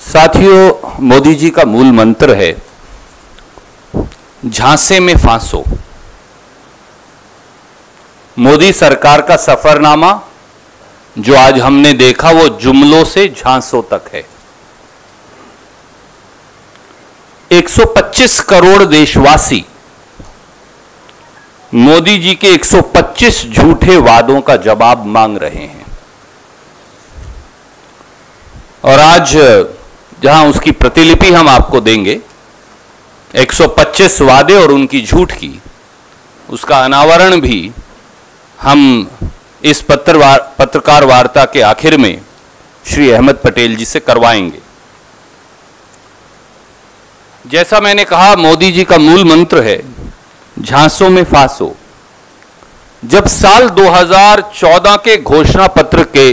साथियों मोदी जी का मूल मंत्र है, झांसे में फांसो। मोदी सरकार का सफरनामा, जो आज हमने देखा, वो जुमलों से झांसों तक है। 125 करोड़ देशवासी मोदी जी के 125 झूठे वादों का जवाब मांग रहे हैं। और आज जहाँ उसकी प्रतिलिपि हम आपको देंगे 125 वादे और उनकी झूठ की उसका अनावरण भी हम इस पत्र वार, पत्रकार वार्ता के आखिर में श्री अहमद पटेल जी से करवाएँगे। जैसा मैंने कहा मोदी जी का मूल मंत्र है झांसों में फांसो। जब साल 2014 के घोषणा पत्र के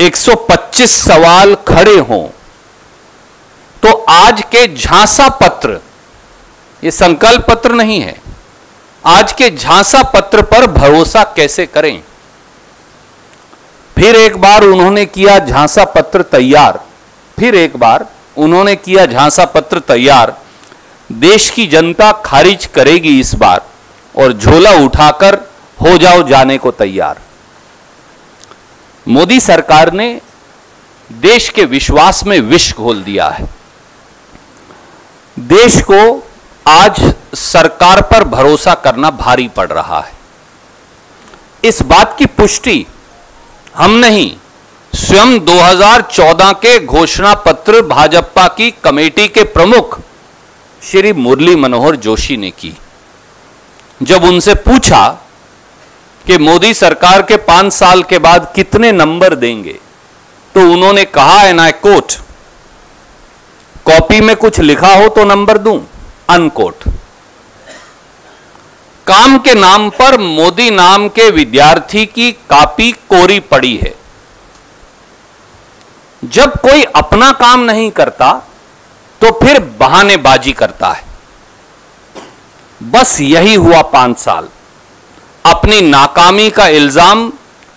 125 सवाल खड़े हों। तो आज के झांसा पत्र, ये संकल्प पत्र नहीं है। आज के झांसा पत्र पर भरोसा कैसे करें? फिर एक बार उन्होंने किया झांसा पत्र तैयार। फिर एक बार उन्होंने किया झांसा पत्र तैयार। देश की जनता खारिज करेगी इस बार और झोला उठाकर हो जाओ जाने को तैयार। मोदी सरकार ने देश के विश्वास में विष घोल दिया है। देश को आज सरकार पर भरोसा करना भारी पड़ रहा है। इस बात की पुष्टि हम नहीं, स्वयं 2014 के घोषणा पत्र भाजपा की कमेटी के प्रमुख श्री मुरली मनोहर जोशी ने की। जब उनसे पूछा कि मोदी सरकार के पाँच साल के बाद कितने नंबर देंगे? तो उन्होंने कहा एन आई कोट कॉपी में कुछ लिखा हो तो नंबर दूँ? अनकोट काम के नाम पर मोदी नाम के विद्यार्थी की कॉपी कोरी पड़ी है। जब कोई अपना काम नहीं करता तो फिर बहानेबाजी करता है। बस यही हुआ पाँच साल। अपनी नाकामी का इल्ज़ाम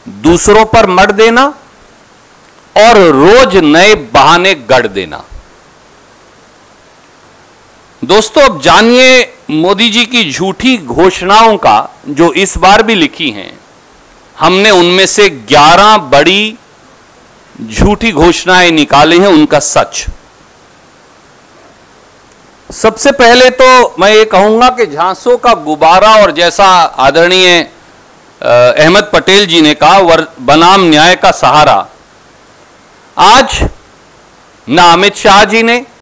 दूसरों पर मर देना और रोज नए बहाने गढ़ देना। दोस्तों, अब जानिए मोदी जी की झूठी घोषणाओं का, जो इस बार भी लिखी हैं। हमने उनमें से 11 बड़ी झूठी घोषणाएँ निकाली हैं, उनका सच। सबसे पहले तो मैं ये कहूँगा कि झांसों का गुब्बारा और जैसा आदरणीय अहमद पटेल जी ने कहा, वर, बनाम न्याय का सहारा। आज ना अमित शाह जी ने